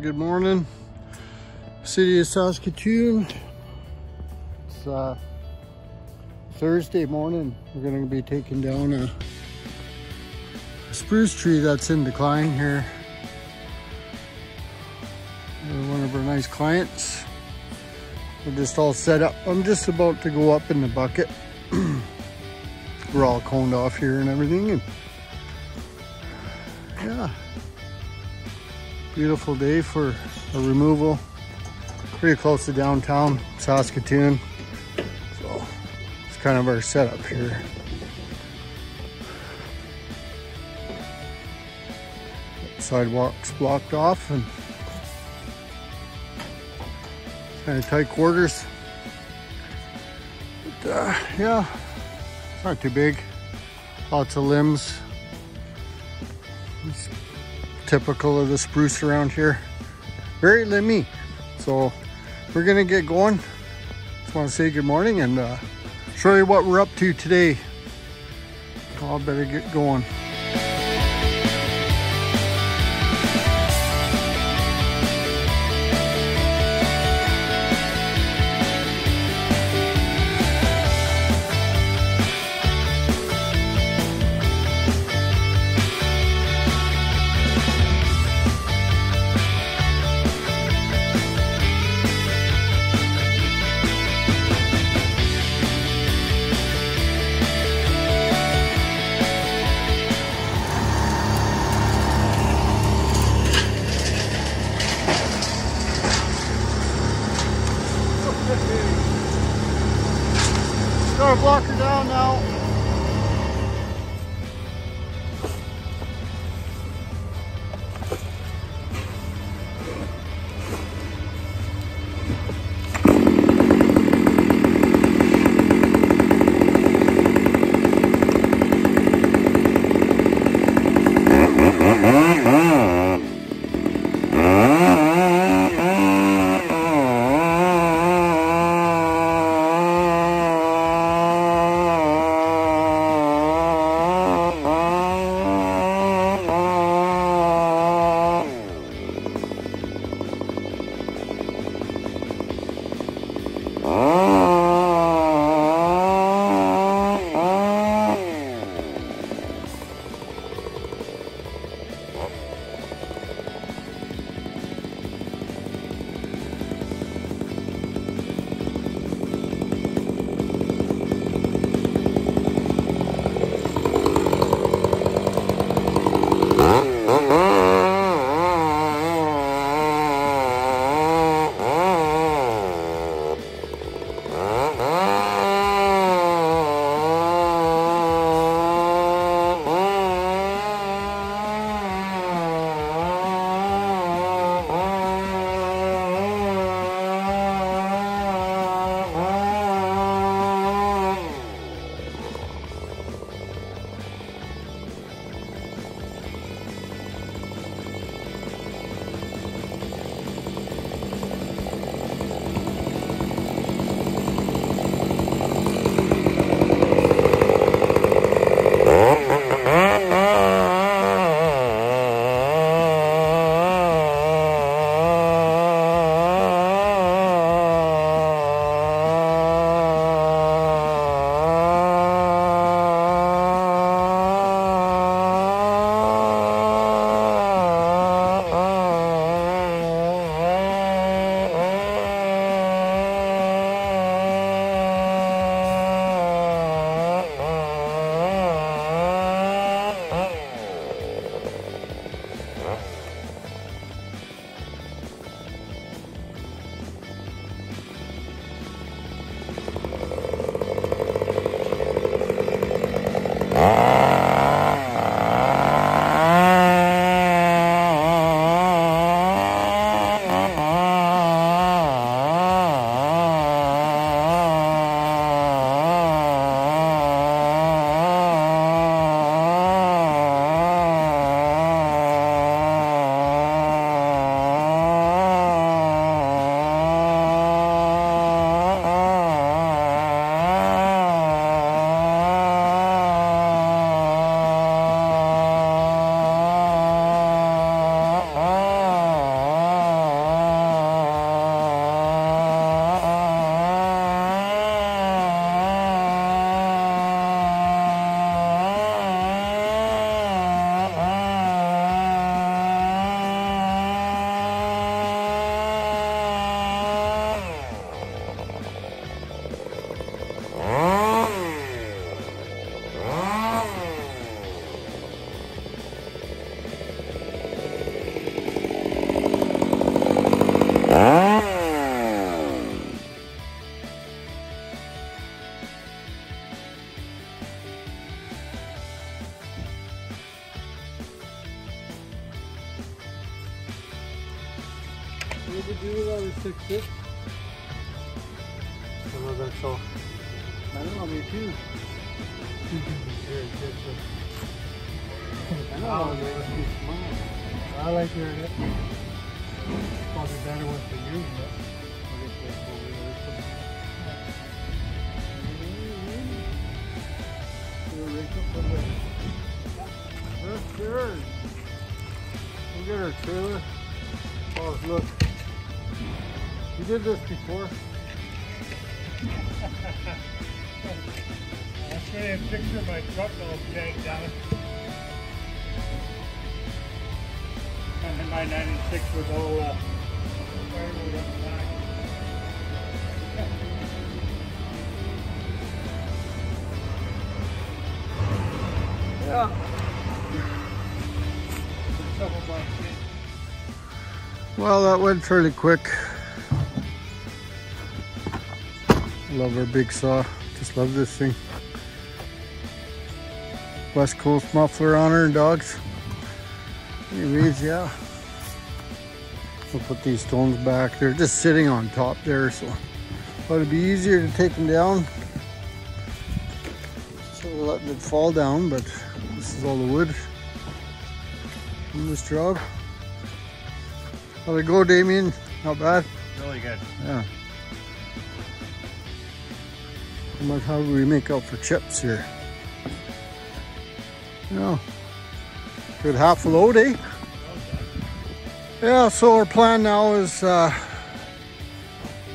Good morning, City of Saskatoon. It's uh, Thursday morning. We're going to be taking down a, a spruce tree that's in decline here. One of our nice clients. We're just all set up. I'm just about to go up in the bucket. We're all coned off here and everything. And yeah, beautiful day for a removal. Pretty close to downtown Saskatoon. So it's kind of our setup here. Sidewalks blocked off and kind of tight quarters. But uh, yeah, it's not too big. Lots of limbs. Typical of the spruce around here. Very limby. So we're gonna get going. Just want to say good morning and uh, show you what we're up to today. I'll better get going. Gotta block down now. What would you do without a six six? I don't know that's. I don't know, me too. I know, they must. I like hearing it. Probably better one for you, but I guess that's what we were sure. Look at our trailer. Oh, look. You did this before. I'll show you a picture of my truck all jagged down. And then my 96 with all uh, firewood on the back. Yeah. Some of my Well, that went fairly quick. Love our big saw. Just love this thing. West Coast muffler on her and dogs. Anyways, yeah. We'll put these stones back. They're just sitting on top there, so it'd be easier to take them down. So we're letting it fall down, but this is all the wood from this job. How'd it go, Damien? Not bad? Really good. Yeah. Much, how do we make out for chips here? Yeah. Good half a load, eh? Yeah, so our plan now is uh,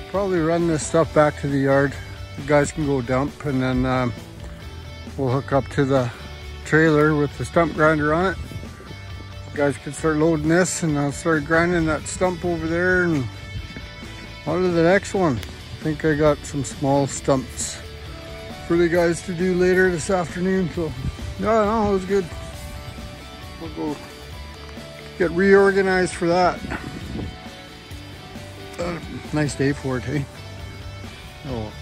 probably run this stuff back to the yard. The guys can go dump and then um, we'll hook up to the trailer with the stump grinder on it. guys can start loading this and I'll start grinding that stump over there and on to the next one. I think I got some small stumps for the guys to do later this afternoon. So yeah, no, it was good. We'll go get reorganized for that. Uh, nice day for it, hey? Oh.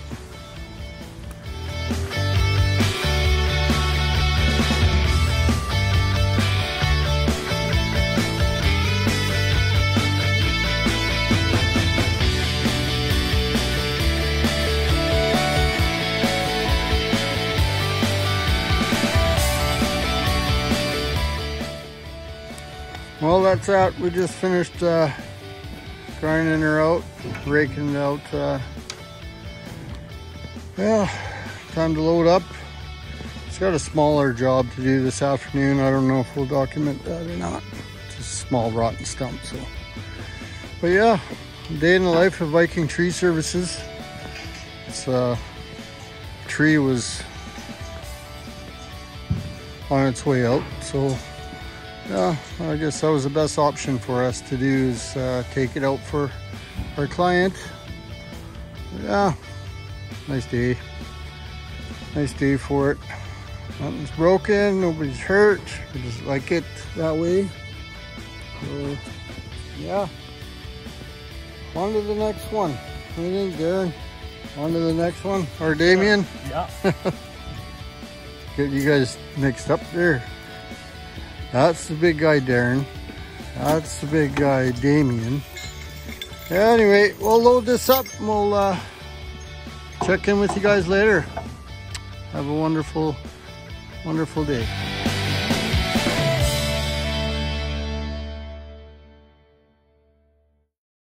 That's out. We just finished uh, grinding her out, raking it out. Uh, yeah, time to load up. It's got a smaller job to do this afternoon. I don't know if we'll document that or not. Just a small rotten stump, so. But yeah, day in the life of Viking Tree Services. This uh, tree was on its way out, so yeah, I guess that was the best option for us to do is uh, take it out for our client. Yeah, nice day. Nice day for it. Nothing's broken, nobody's hurt. We just like it that way. So, yeah. On to the next one. What do you think, Darren? On to the next one. Or Damien? Yeah. Get you guys mixed up there. That's the big guy, Darren. That's the big guy, Damien. Anyway, we'll load this up and we'll uh, check in with you guys later. Have a wonderful, wonderful day.